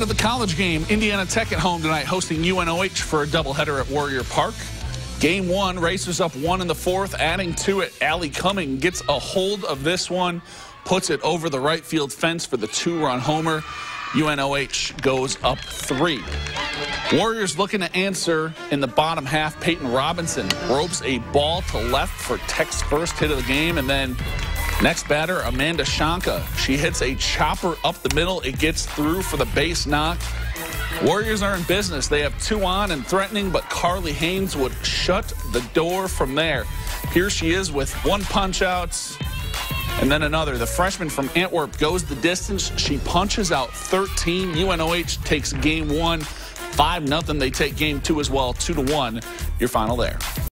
To the college game. Indiana Tech at home tonight, hosting UNOH for a doubleheader at Warrior Park. Game one, Racers up one in the fourth, adding to it. Allie Cumming gets a hold of this one, puts it over the right field fence for the two-run homer. UNOH goes up three. Warriors looking to answer in the bottom half. Peyton Robinson ropes a ball to left for Tech's first hit of the game, and then Next batter, Amanda Shanka. She hits a chopper up the middle. It gets through for the base knock. Warriors are in business. They have two on and threatening, but Carly Haynes would shut the door from there. Here she is with one punch out and then another. The freshman from Antwerp goes the distance. She punches out 13. UNOH takes game one, 5 nothing. They take game two as well, 2 to 1. Your final there.